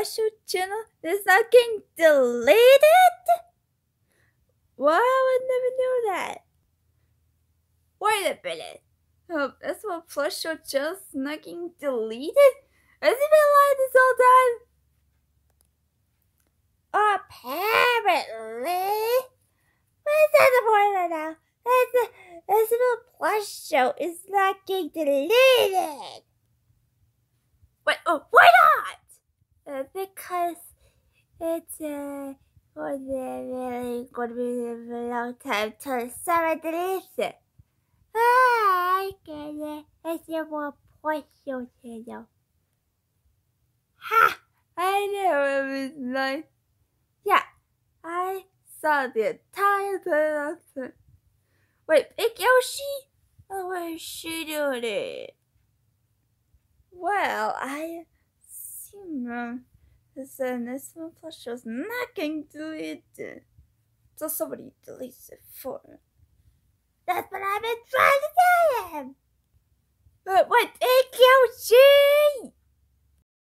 Flash channel is not getting deleted? Well, I would never know that. Wait a minute. Oh, that's what plus channel is not getting deleted? Has it been like this whole time? Apparently. What's that the point right now? That's the, that's the plush show is not getting deleted. Wait, oh, not? Because it's uh, for really going to be a long time till summer it. I get it. It's your more plush show channel. Ha! I know it was nice. Yeah, I saw the entire thing. Wait, Big Yoshi? Oh, what is she doing it? Well, I assume this this one plus was not getting deleted. So somebody deletes it for. That's what I've been trying to